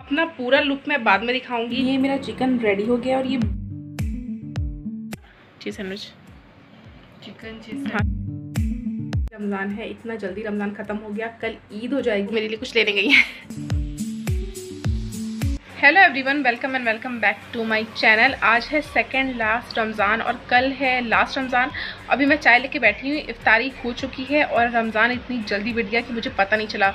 अपना पूरा लुक मैं बाद में दिखाऊँगी। ये मेरा चिकन रेडी हो गया और ये चीज़ सैंडविच चिकन चीज़ हाँ। रमज़ान है इतना जल्दी रमज़ान ख़त्म हो गया कल ईद हो जाएगी। मेरे लिए कुछ लेने गई है। Hello everyone welcome and welcome back to my channel आज है सेकंड लास्ट रमज़ान और कल है लास्ट रमज़ान। अभी मैं चाय लेके बैठी हूँ इफ्तारी हो चुकी है और रमज़ान इतनी जल्दी बिट गया कि मुझे पता नहीं चला।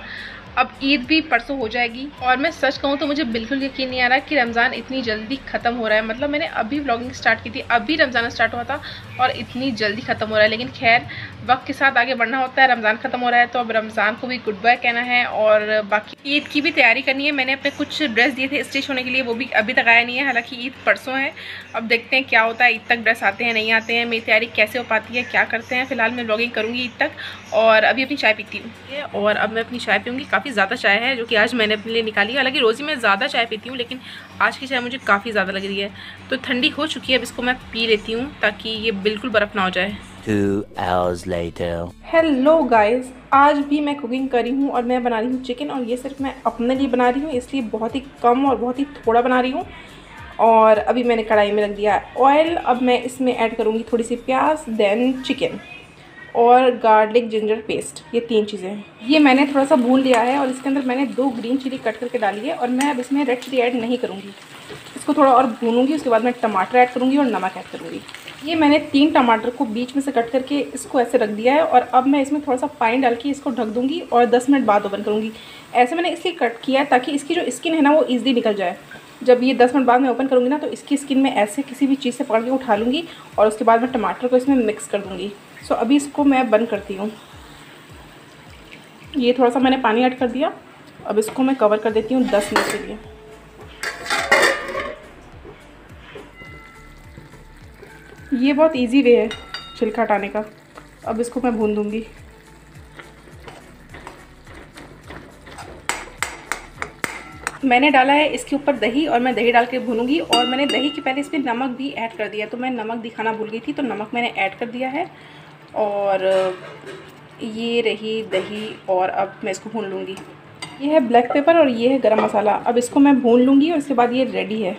अब ईद भी परसों हो जाएगी। और मैं सच कहूँ तो मुझे बिल्कुल यकीन नहीं आ रहा कि रमज़ान इतनी जल्दी ख़त्म हो रहा है। मतलब मैंने अभी ब्लॉगिंग स्टार्ट की थी, अभी रमज़ान स्टार्ट हुआ था और इतनी जल्दी ख़त्म हो रहा है। लेकिन खैर, वक्त के साथ आगे बढ़ना होता है, रमज़ान ख़त्म हो रहा है तो अब रमज़ान को भी गुड बाय कहना है और बाकी ईद की भी तैयारी करनी है। मैंने अपने कुछ ड्रेस दिए थे स्टिच होने के लिए, वो भी अभी तक आया नहीं है। हालाँकि ईद परसों है। अब देखते हैं क्या होता है, ईद तक ड्रेस आते हैं, नहीं आते हैं। मेरी तैयारी कैसे हो पाती है, क्या करते हैं, फ़िलहाल मैं ब्लॉगिंग करूँगी ईद तक। और अभी अपनी चाय पीती हूँ। और अब मैं अपनी चाय पीऊँगी, काफ़ी ज़्यादा चाय है जो कि आज मैंने अपने लिए निकाली है। हालाँकि रोज़ी मैं ज़्यादा चाय पीती हूँ लेकिन आज की चाय मुझे काफ़ी ज़्यादा लग रही है। तो ठंडी हो चुकी है अब इसको मैं पी लेती हूँ ताकि ये बिल्कुल बर्फ़ ना हो जाए। Two hours later. Hello guys आज भी मैं कुकिंग कर रही हूँ और मैं बना रही हूँ चिकन और ये सिर्फ़ मैं अपने लिए बना रही हूँ इसलिए बहुत ही कम और बहुत ही थोड़ा बना रही हूँ। और अभी मैंने कढ़ाई में रख दिया ऑयल अब मैं इसमें ऐड करूँगी थोड़ी सी प्याज देन चिकन और गार्लिक जिंजर पेस्ट ये तीन चीज़ें हैं। ये मैंने थोड़ा सा भून लिया है और इसके अंदर मैंने दो ग्रीन चिली कट करके डाली है और मैं अब इसमें रेड चिली ऐड नहीं करूँगी। इसको थोड़ा और भूनूँगी, उसके बाद मैं टमाटर ऐड करूँगी और नमक ऐड करूँगी। ये मैंने तीन टमाटर को बीच में से कट करके इसको ऐसे रख दिया है और अब मैं इसमें थोड़ा सा पानी डाल के इसको ढक दूँगी और दस मिनट बाद ओपन करूँगी। ऐसे मैंने इसलिए कट किया है ताकि इसकी जो स्किन है ना वो ईजिली निकल जाए। जब ये दस मिनट बाद मैं ओपन करूँगी ना तो इसकी स्किन में ऐसे किसी भी चीज़ से पकड़ के उठा लूँगी और उसके बाद मैं टमाटर को इसमें मिक्स कर दूँगी। सो अभी इसको मैं बंद करती हूँ। ये थोड़ा सा मैंने पानी ऐड कर दिया। अब इसको मैं कवर कर देती हूँ दस मिनट के लिए। ये बहुत इजी वे है छिलका हटाने का। अब इसको मैं भून दूँगी। मैंने डाला है इसके ऊपर दही और मैं दही डाल के भूनूँगी और मैंने दही के पहले इसमें नमक भी ऐड कर दिया। तो मैं नमक दिखाना भूल गई थी तो नमक मैंने ऐड कर दिया है। और ये रही दही और अब मैं इसको भून लूँगी। ये है ब्लैक पेपर और ये है गरम मसाला। अब इसको मैं भून लूँगी और उसके बाद ये रेडी है।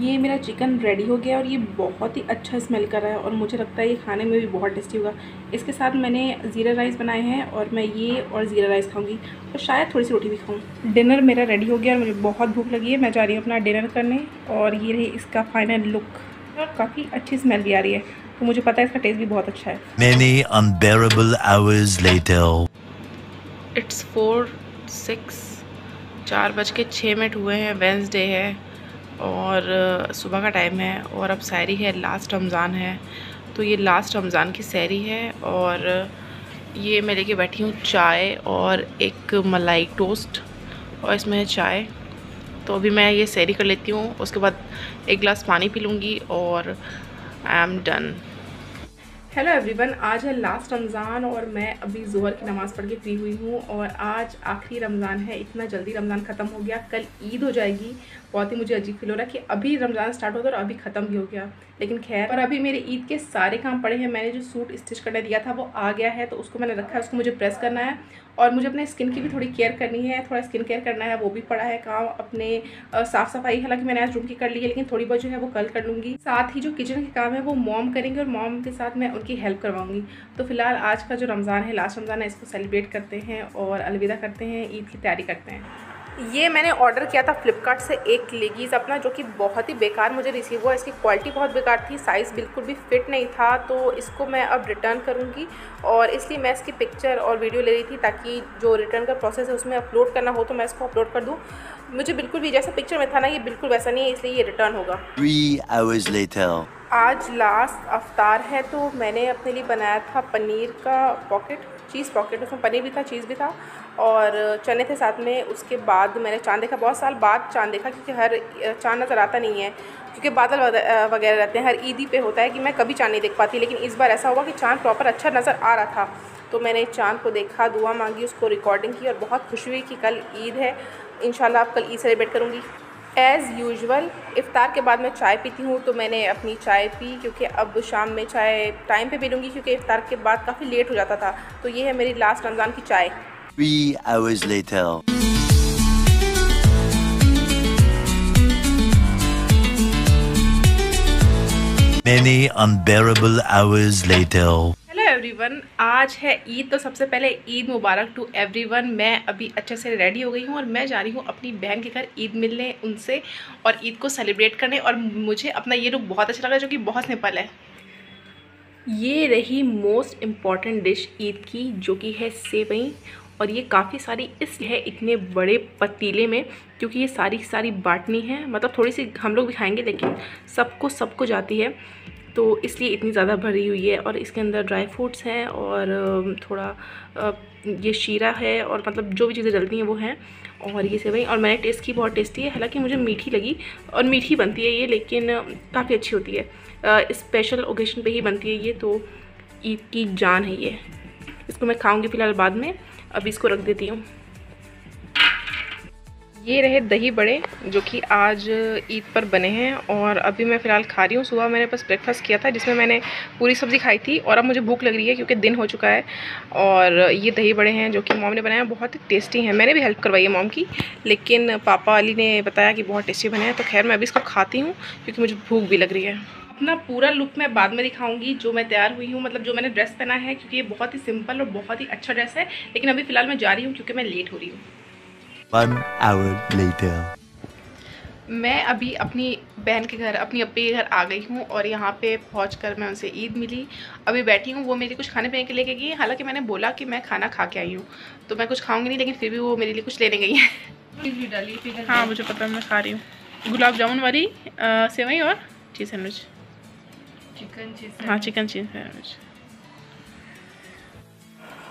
ये मेरा चिकन रेडी हो गया और ये बहुत ही अच्छा स्मेल कर रहा है और मुझे लगता है ये खाने में भी बहुत टेस्टी होगा। इसके साथ मैंने ज़ीरा राइस बनाए हैं और मैं ये और ज़ीरा राइस खाऊँगी। और शायद थोड़ी सी रोटी भी खाऊँ। डिनर मेरा रेडी हो गया और मुझे बहुत भूख लगी है। मैं जा रही हूँ अपना डिनर करने और ये रही इसका फाइनल लुक और काफ़ी अच्छी स्मेल भी आ रही है। तो मुझे पता है इसका टेस्ट भी बहुत अच्छा है। Many unbearable hours later. It's four six चार बज के छः मिनट हुए हैं वेंसडे है और सुबह का टाइम है और अब सैरी है लास्ट रमज़ान है। तो ये लास्ट रमज़ान की सैरी है और ये मैं लेके बैठी हूँ चाय और एक मलाई टोस्ट और इसमें है चाय। तो अभी मैं ये सैरी कर लेती हूँ उसके बाद एक गिलास पानी पी लूँगी और I'm done. हेलो एवरीवन आज है लास्ट रमज़ान और मैं अभी जोहर की नमाज़ पढ़ के फ्री हुई हूँ और आज आखिरी रमज़ान है, इतना जल्दी रमज़ान ख़त्म हो गया, कल ईद हो जाएगी। बहुत ही मुझे अजीब फील हो रहा है कि अभी रमज़ान स्टार्ट होता और अभी ख़त्म भी हो गया। लेकिन खैर, और अभी मेरे ईद के सारे काम पड़े हैं, मैंने जो सूट स्टिच करने दिया था वो आ गया है तो उसको मैंने रखा है, उसको मुझे प्रेस करना है और मुझे अपने स्किन की भी थोड़ी केयर करनी है, थोड़ा स्किन केयर करना है, वो भी पड़ा है काम, अपने साफ़ सफ़ाई हालाँकि मैंने आज रूम की कर ली है, लेकिन थोड़ी बहुत जो है वो कल कर लूँगी। साथ ही जो किचन के काम है वो मॉम करेंगे और मॉम के साथ मैं उनकी हेल्प करवाऊँगी। तो फ़िलहाल आज का जो रमज़ान है लास्ट रमज़ान है, इसको सेलिब्रेट करते हैं और अलविदा करते हैं, ईद की तैयारी करते हैं। ये मैंने ऑर्डर किया था फ्लिपकार्ट से एक लेगीज़ अपना, जो कि बहुत ही बेकार मुझे रिसीव हुआ, इसकी क्वालिटी बहुत बेकार थी साइज़ बिल्कुल भी फिट नहीं था तो इसको मैं अब रिटर्न करूँगी और इसलिए मैं इसकी पिक्चर और वीडियो ले रही थी ताकि जो रिटर्न का प्रोसेस है उसमें अपलोड करना हो तो मैं इसको अपलोड कर दूँ। मुझे बिल्कुल भी जैसा पिक्चर में था ना, ये बिल्कुल वैसा नहीं है, इसलिए ये रिटर्न होगा. आज लास्ट अवतार है तो मैंने अपने लिए बनाया था पनीर का पॉकेट चीज़ पॉकेट उसमें पनीर भी था चीज़ भी था और चने थे साथ में। उसके बाद मैंने चाँद देखा, बहुत साल बाद चाँद देखा क्योंकि हर, चाँद नज़र आता नहीं है, क्योंकि बादल वगैरह रहते हैं, हर ईदी पे होता है कि मैं कभी चाँद नहीं देख पाती, लेकिन इस बार ऐसा हुआ कि चाँद प्रॉपर अच्छा नज़र आ रहा था। तो मैंने चाँद को देखा, दुआ मांगी, उसको रिकॉर्डिंग की और बहुत खुशी हुई कि कल ईद है। इंशाल्लाह आप कल ईद सेलिब्रेट करूँगी। एज़ यूजल इफ़ार के बाद मैं चाय पीती हूँ तो मैंने अपनी चाय पी, क्योंकि अब शाम में चाय टाइम पे पी लूँगी क्योंकि इफ़ार के बाद काफ़ी लेट हो जाता था तो ये है मेरी लास्ट रमज़ान की चाय Three hours later. Many unbearable hours later. Everyone आज है ईद तो सबसे पहले ईद मुबारक टू एवरीवन मैं अभी अच्छे से रेडी हो गई हूँ और मैं जा रही हूँ अपनी बहन के घर ईद मिलने उनसे और ईद को सेलिब्रेट करने और मुझे अपना ये लुक बहुत अच्छा लगा जो कि बहुत सिंपल है। ये रही मोस्ट इंपॉर्टेंट डिश ईद की, जो कि है सेवई और ये काफ़ी सारी इस है इतने बड़े पतीले में, क्योंकि ये सारी सारी बाटनी है। मतलब थोड़ी सी हम लोग भी खाएँगे, लेकिन सबको सबको जाती है। तो इसलिए इतनी ज़्यादा भरी हुई है और इसके अंदर ड्राई फ्रूट्स हैं और थोड़ा ये शीरा है और मतलब जो भी चीज़ें डलती हैं वो हैं और ये सेवई और मैंने टेस्ट की, बहुत टेस्टी है। हालाँकि मुझे मीठी लगी और मीठी बनती है ये, लेकिन काफ़ी अच्छी होती है। स्पेशल ओकेशन पे ही बनती है ये तो ईद की जान है ये। इसको मैं खाऊँगी फ़िलहाल बाद में। अभी इसको रख देती हूँ। ये रहे दही बड़े, जो कि आज ईद पर बने हैं और अभी मैं फ़िलहाल खा रही हूँ। सुबह मैंने बस ब्रेकफास्ट किया था, जिसमें मैंने पूरी सब्ज़ी खाई थी और अब मुझे भूख लग रही है क्योंकि दिन हो चुका है और ये दही बड़े हैं जो कि मॉम ने बनाया, बहुत ही टेस्टी हैं। मैंने भी हेल्प करवाई है मॉम की, लेकिन पापा वाली ने बताया कि बहुत टेस्टी बने हैं तो खैर मैं अभी इसको खाती हूँ क्योंकि मुझे भूख भी लग रही है। अपना पूरा लुक मैं बाद में दिखाऊँगी, जो मैं तैयार हुई हूँ मतलब जो मैंने ड्रेस पहना है, क्योंकि ये बहुत ही सिंपल और बहुत ही अच्छा ड्रेस है, लेकिन अभी फ़िलहाल मैं जा रही हूँ क्योंकि मैं लेट हो रही हूँ। One hour later. मैं अभी अपनी बहन के घर अपनी अपी के घर आ गई हूँ और यहाँ पे पहुँच कर मैं उनसे ईद मिली। अभी बैठी हूँ वो मेरी कुछ खाने पीने के लेके गई है। हालाँकि मैंने बोला कि मैं खाना खा के आई हूँ तो मैं कुछ खाऊँगी नहीं लेकिन फिर भी वो मेरे लिए कुछ लेने गई है। हाँ मुझे पता है मैं खा रही हूँ। गुलाब जामुन वाली सेवई और चीज़ सैंडविच। चिकन चीज़ हाँ चिकन चीज़ सैंडविच।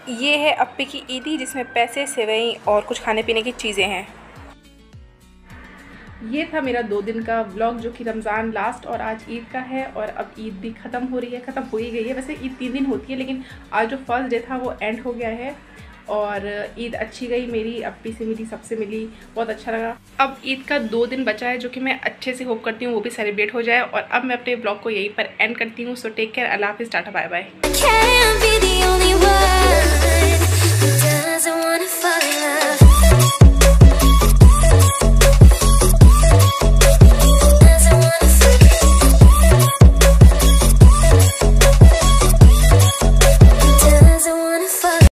ये है अप्पी की ईदी जिसमें पैसे सेवई और कुछ खाने पीने की चीज़ें हैं। ये था मेरा दो दिन का व्लॉग जो कि रमज़ान लास्ट और आज ईद का है और अब ईद भी ख़त्म हो रही है ख़त्म हो ही गई है। वैसे ईद तीन दिन होती है लेकिन आज जो फ़र्स्ट डे था वो एंड हो गया है और ईद अच्छी गई मेरी अप्पी से मिली सबसे मिली बहुत अच्छा लगा। अब ईद का दो दिन बचा है जो कि मैं अच्छे से होप करती हूँ वो भी सेलिब्रेट हो जाए और अब मैं अपने ब्लॉग को यहीं पर एंड करती हूँ। सो टेक केयर अल्लाह हाफिज़ टाटा बाय बाय